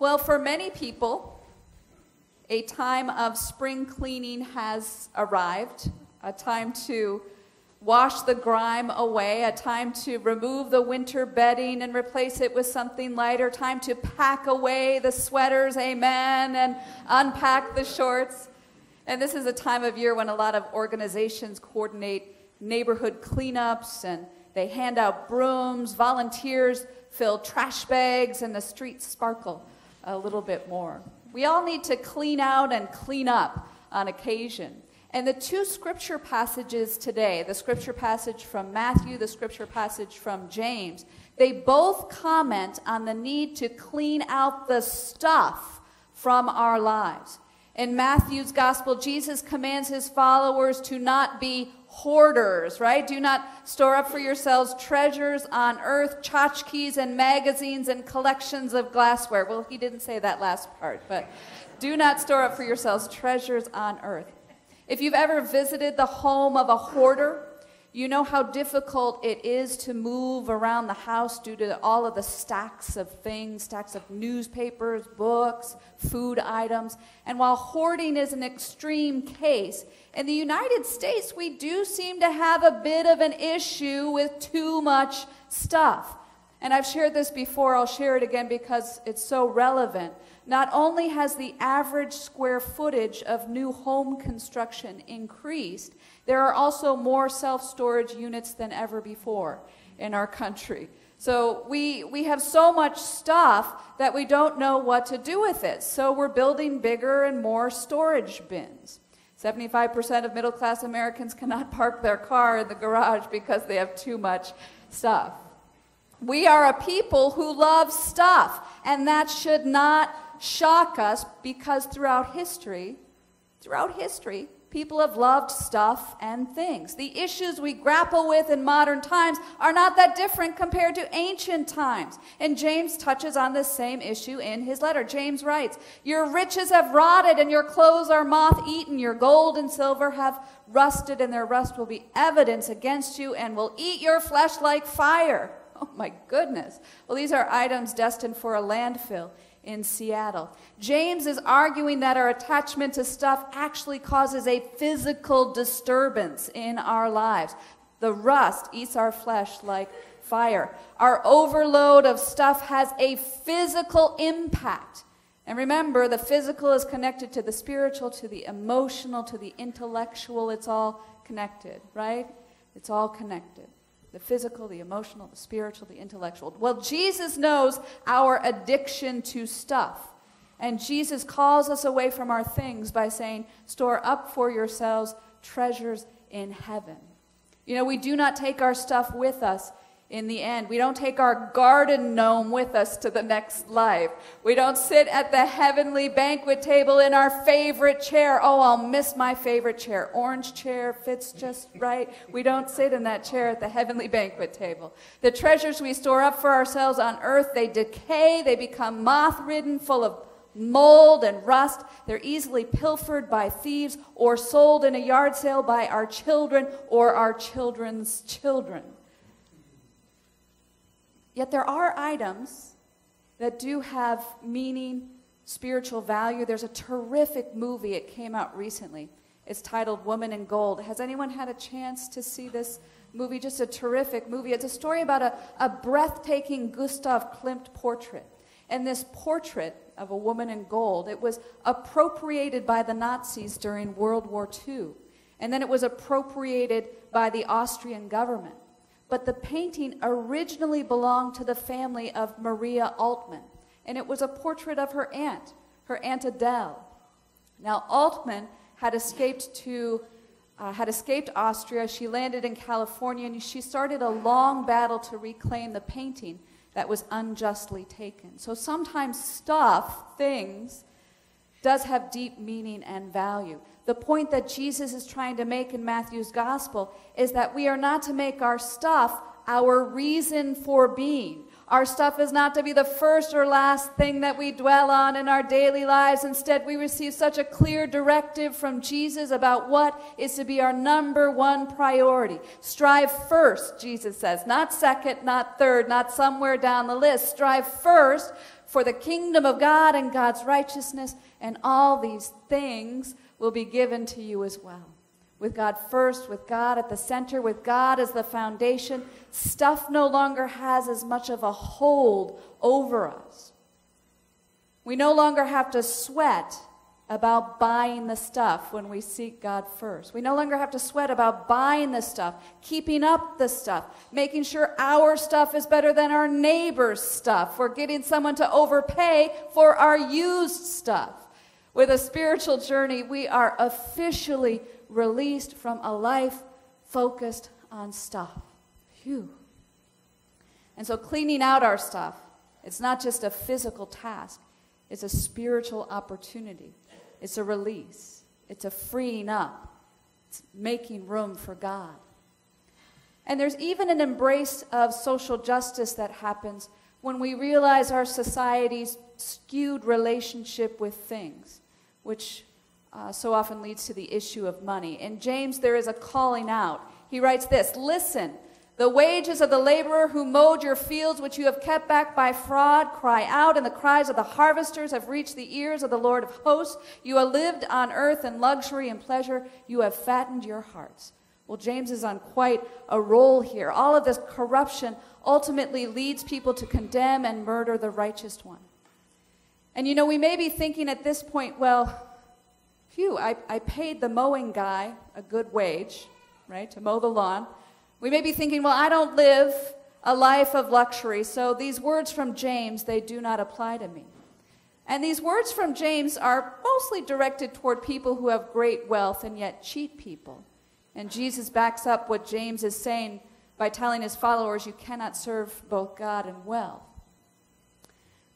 Well, for many people, a time of spring cleaning has arrived, a time to wash the grime away, a time to remove the winter bedding and replace it with something lighter, time to pack away the sweaters, amen, and unpack the shorts. And this is a time of year when a lot of organizations coordinate neighborhood cleanups and they hand out brooms, volunteers fill trash bags, and the streets sparkle a little bit more. We all need to clean out and clean up on occasion. And the two scripture passages today, the scripture passage from Matthew, the scripture passage from James, they both comment on the need to clean out the stuff from our lives. In Matthew's gospel, Jesus commands his followers to not be hoarders, right? Do not store up for yourselves treasures on earth, tchotchkes and magazines and collections of glassware. Well, he didn't say that last part, but do not store up for yourselves treasures on earth. If you've ever visited the home of a hoarder, you know how difficult it is to move around the house due to all of the stacks of things, stacks of newspapers, books, food items. And while hoarding is an extreme case, in the United States, we do seem to have a bit of an issue with too much stuff. And I've shared this before, I'll share it again because it's so relevant. Not only has the average square footage of new home construction increased, there are also more self storage units than ever before in our country. So we, we have so much stuff that we don't know what to do with it. So we're building bigger and more storage bins. 75% of middle class Americans cannot park their car in the garage because they have too much stuff. We are a people who love stuff, and that should not shock us because throughout history, throughout history, people have loved stuff and things. The issues we grapple with in modern times are not that different compared to ancient times. And James touches on this same issue in his letter. James writes, Your riches have rotted, and your clothes are moth eaten. Your gold and silver have rusted, and their rust will be evidence against you and will eat your flesh like fire. Oh my goodness. Well, these are items destined for a landfill in Seattle. James is arguing that our attachment to stuff actually causes a physical disturbance in our lives. The rust eats our flesh like fire. Our overload of stuff has a physical impact. And remember, the physical is connected to the spiritual, to the emotional, to the intellectual. It's all connected, right? It's all connected the physical, the emotional, the spiritual, the intellectual. Well, Jesus knows our addiction to stuff. And Jesus calls us away from our things by saying, Store up for yourselves treasures in heaven. You know, we do not take our stuff with us in the end. We don't take our garden gnome with us to the next life. We don't sit at the heavenly banquet table in our favorite chair. Oh, I'll miss my favorite chair. Orange chair fits just right. We don't sit in that chair at the heavenly banquet table. The treasures we store up for ourselves on earth, they decay, they become moth ridden, full of mold and rust. They're easily pilfered by thieves or sold in a yard sale by our children or our children's children. Yet there are items that do have meaning, spiritual value. There's a terrific movie, it came out recently. It's titled Woman in Gold. Has anyone had a chance to see this movie? Just a terrific movie. It's a story about a, a breathtaking Gustav Klimt portrait. And this portrait of a woman in gold, it was appropriated by the Nazis during World War II. And then it was appropriated by the Austrian government but the painting originally belonged to the family of Maria Altmann, and it was a portrait of her aunt, her Aunt Adele. Now, Altmann had escaped to uh, had escaped Austria. She landed in California, and she started a long battle to reclaim the painting that was unjustly taken. So sometimes stuff, things, does have deep meaning and value. The point that Jesus is trying to make in Matthew's gospel is that we are not to make our stuff our reason for being. Our stuff is not to be the first or last thing that we dwell on in our daily lives. Instead, we receive such a clear directive from Jesus about what is to be our number one priority. Strive first, Jesus says, not second, not third, not somewhere down the list. Strive first for the kingdom of God and God's righteousness, and all these things will be given to you as well. With God first, with God at the center, with God as the foundation, stuff no longer has as much of a hold over us. We no longer have to sweat about buying the stuff when we seek God first. We no longer have to sweat about buying the stuff, keeping up the stuff, making sure our stuff is better than our neighbor's stuff, or getting someone to overpay for our used stuff. With a spiritual journey, we are officially released from a life focused on stuff. Phew. And so, cleaning out our stuff, it's not just a physical task, it's a spiritual opportunity. It's a release, it's a freeing up, it's making room for God. And there's even an embrace of social justice that happens when we realize our society's skewed relationship with things, which uh, so often leads to the issue of money. In James, there is a calling out. He writes this Listen, the wages of the laborer who mowed your fields, which you have kept back by fraud, cry out, and the cries of the harvesters have reached the ears of the Lord of hosts. You have lived on earth in luxury and pleasure. You have fattened your hearts. Well, James is on quite a roll here. All of this corruption ultimately leads people to condemn and murder the righteous one. And you know, we may be thinking at this point, well, phew, I, I paid the mowing guy a good wage, right, to mow the lawn. We may be thinking, well, I don't live a life of luxury, so these words from James, they do not apply to me. And these words from James are mostly directed toward people who have great wealth and yet cheat people. And Jesus backs up what James is saying by telling his followers, you cannot serve both God and wealth.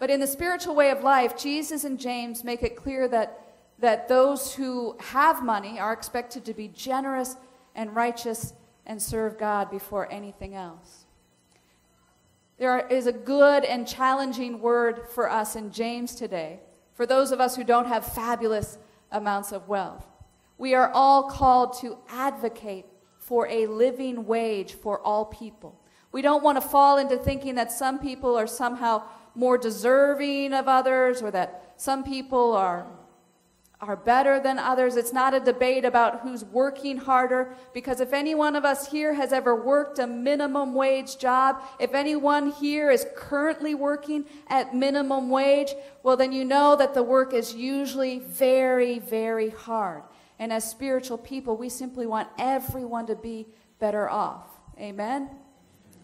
But in the spiritual way of life, Jesus and James make it clear that, that those who have money are expected to be generous and righteous and serve God before anything else. There is a good and challenging word for us in James today, for those of us who don't have fabulous amounts of wealth. We are all called to advocate for a living wage for all people. We don't want to fall into thinking that some people are somehow more deserving of others or that some people are are better than others. It's not a debate about who's working harder, because if any one of us here has ever worked a minimum wage job, if anyone here is currently working at minimum wage, well, then you know that the work is usually very, very hard. And as spiritual people, we simply want everyone to be better off. Amen?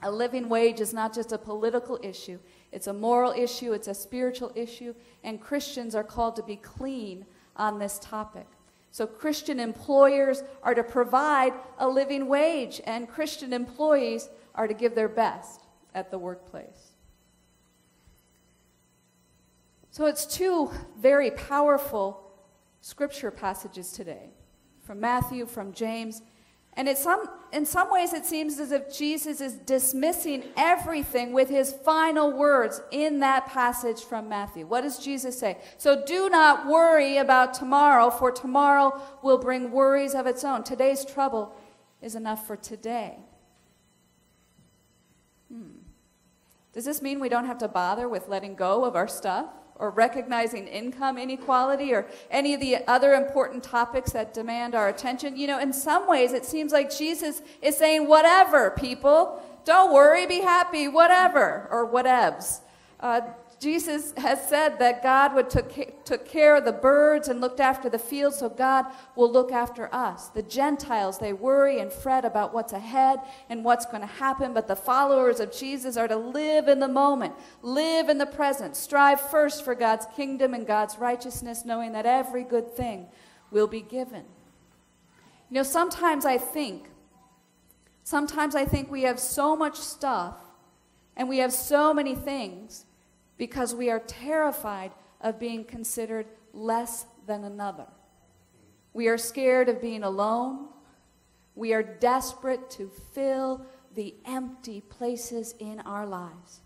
A living wage is not just a political issue, it's a moral issue, it's a spiritual issue, and Christians are called to be clean on this topic. So, Christian employers are to provide a living wage, and Christian employees are to give their best at the workplace. So, it's two very powerful scripture passages today from Matthew, from James, and some, in some ways, it seems as if Jesus is dismissing everything with his final words in that passage from Matthew. What does Jesus say? So do not worry about tomorrow, for tomorrow will bring worries of its own. Today's trouble is enough for today. Hmm. Does this mean we don't have to bother with letting go of our stuff? Or recognizing income inequality or any of the other important topics that demand our attention. You know, in some ways, it seems like Jesus is saying, whatever, people. Don't worry, be happy, whatever, or whatevs. Uh, Jesus has said that God would took, took care of the birds and looked after the fields, so God will look after us. The Gentiles, they worry and fret about what's ahead and what's going to happen, but the followers of Jesus are to live in the moment, live in the present, strive first for God's kingdom and God's righteousness, knowing that every good thing will be given. You know, sometimes I think, sometimes I think we have so much stuff and we have so many things because we are terrified of being considered less than another. We are scared of being alone. We are desperate to fill the empty places in our lives.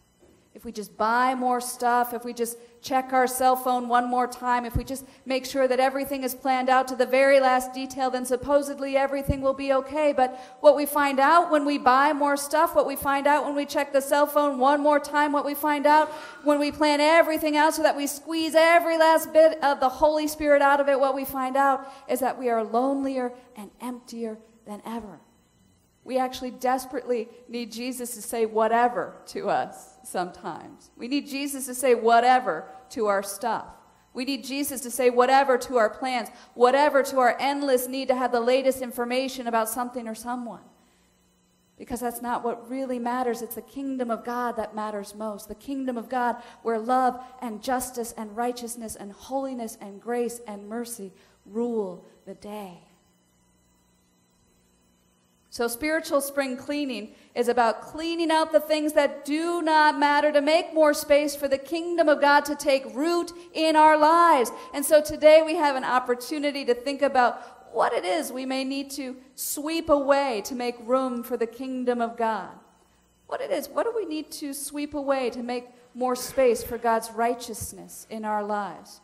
If we just buy more stuff, if we just check our cell phone one more time, if we just make sure that everything is planned out to the very last detail, then supposedly everything will be okay. But what we find out when we buy more stuff, what we find out when we check the cell phone one more time, what we find out when we plan everything out so that we squeeze every last bit of the Holy Spirit out of it, what we find out is that we are lonelier and emptier than ever. We actually desperately need Jesus to say whatever to us sometimes. We need Jesus to say whatever to our stuff. We need Jesus to say whatever to our plans, whatever to our endless need to have the latest information about something or someone. Because that's not what really matters. It's the kingdom of God that matters most. The kingdom of God where love and justice and righteousness and holiness and grace and mercy rule the day. So, spiritual spring cleaning is about cleaning out the things that do not matter to make more space for the kingdom of God to take root in our lives. And so, today we have an opportunity to think about what it is we may need to sweep away to make room for the kingdom of God. What it is, what do we need to sweep away to make more space for God's righteousness in our lives?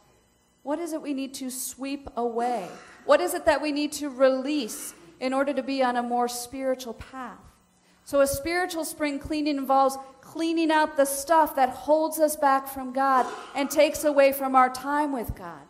What is it we need to sweep away? What is it that we need to release in order to be on a more spiritual path. So, a spiritual spring cleaning involves cleaning out the stuff that holds us back from God and takes away from our time with God.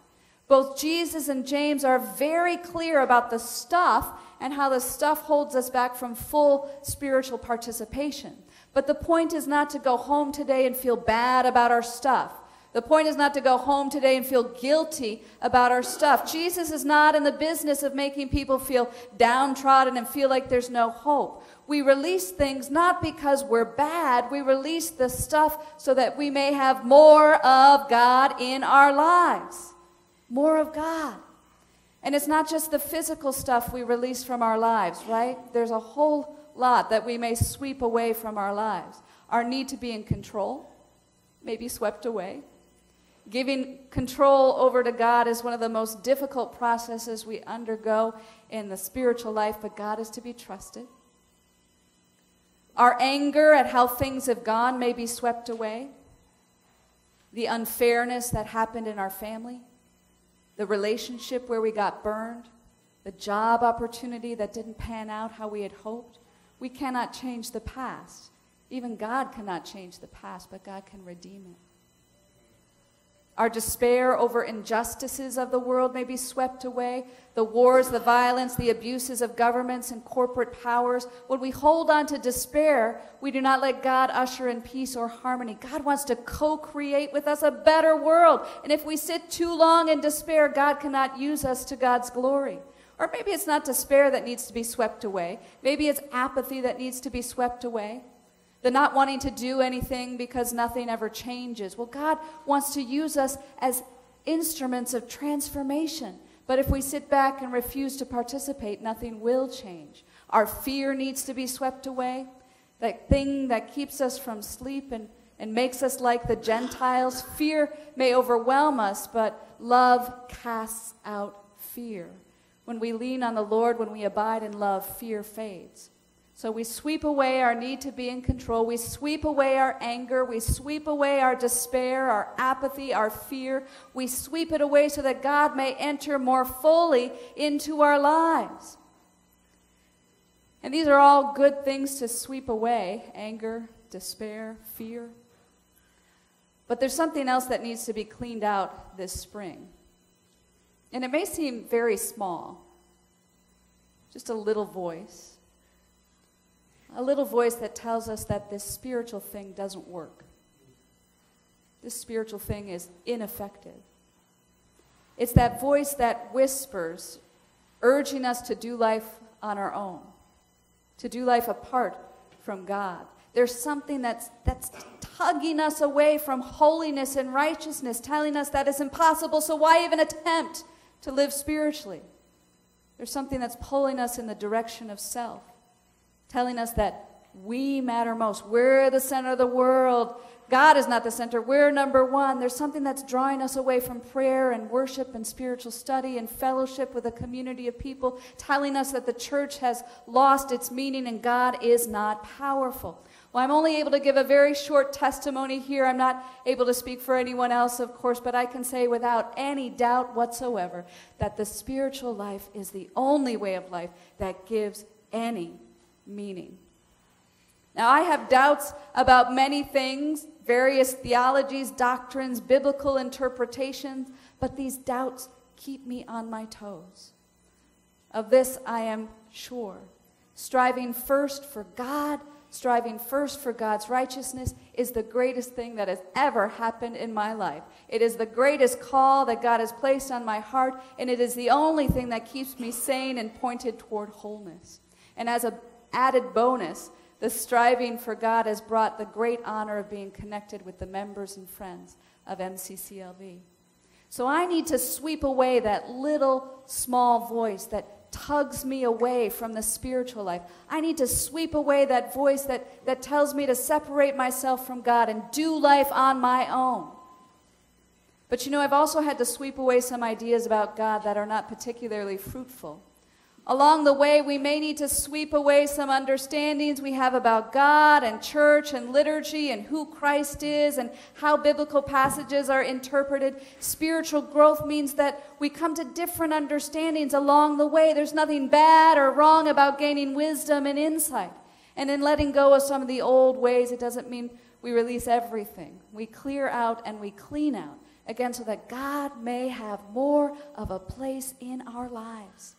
Both Jesus and James are very clear about the stuff and how the stuff holds us back from full spiritual participation. But the point is not to go home today and feel bad about our stuff. The point is not to go home today and feel guilty about our stuff. Jesus is not in the business of making people feel downtrodden and feel like there's no hope. We release things not because we're bad, we release the stuff so that we may have more of God in our lives. More of God. And it's not just the physical stuff we release from our lives, right? There's a whole lot that we may sweep away from our lives. Our need to be in control may be swept away. Giving control over to God is one of the most difficult processes we undergo in the spiritual life, but God is to be trusted. Our anger at how things have gone may be swept away. The unfairness that happened in our family, the relationship where we got burned, the job opportunity that didn't pan out how we had hoped. We cannot change the past. Even God cannot change the past, but God can redeem it. Our despair over injustices of the world may be swept away. The wars, the violence, the abuses of governments and corporate powers. When we hold on to despair, we do not let God usher in peace or harmony. God wants to co create with us a better world. And if we sit too long in despair, God cannot use us to God's glory. Or maybe it's not despair that needs to be swept away. Maybe it's apathy that needs to be swept away the not wanting to do anything because nothing ever changes. Well, God wants to use us as instruments of transformation. But if we sit back and refuse to participate, nothing will change. Our fear needs to be swept away. That thing that keeps us from sleep and, and makes us like the Gentiles. Fear may overwhelm us, but love casts out fear. When we lean on the Lord, when we abide in love, fear fades. So we sweep away our need to be in control. We sweep away our anger. We sweep away our despair, our apathy, our fear. We sweep it away so that God may enter more fully into our lives. And these are all good things to sweep away anger, despair, fear. But there's something else that needs to be cleaned out this spring. And it may seem very small, just a little voice a little voice that tells us that this spiritual thing doesn't work. This spiritual thing is ineffective. It's that voice that whispers, urging us to do life on our own, to do life apart from God. There's something that's, that's tugging us away from holiness and righteousness, telling us that it's impossible, so why even attempt to live spiritually? There's something that's pulling us in the direction of self telling us that we matter most. We're the center of the world. God is not the center. We're number one. There's something that's drawing us away from prayer and worship and spiritual study and fellowship with a community of people, telling us that the church has lost its meaning and God is not powerful. Well, I'm only able to give a very short testimony here. I'm not able to speak for anyone else, of course, but I can say without any doubt whatsoever that the spiritual life is the only way of life that gives any meaning. Now, I have doubts about many things, various theologies, doctrines, biblical interpretations, but these doubts keep me on my toes. Of this I am sure. Striving first for God, striving first for God's righteousness is the greatest thing that has ever happened in my life. It is the greatest call that God has placed on my heart, and it is the only thing that keeps me sane and pointed toward wholeness. And as an added bonus, the striving for God has brought the great honor of being connected with the members and friends of MCCLV. So I need to sweep away that little small voice that tugs me away from the spiritual life. I need to sweep away that voice that, that tells me to separate myself from God and do life on my own. But you know, I've also had to sweep away some ideas about God that are not particularly fruitful. Along the way, we may need to sweep away some understandings we have about God and church and liturgy and who Christ is and how biblical passages are interpreted. Spiritual growth means that we come to different understandings along the way. There's nothing bad or wrong about gaining wisdom and insight. And in letting go of some of the old ways, it doesn't mean we release everything. We clear out and we clean out, again, so that God may have more of a place in our lives.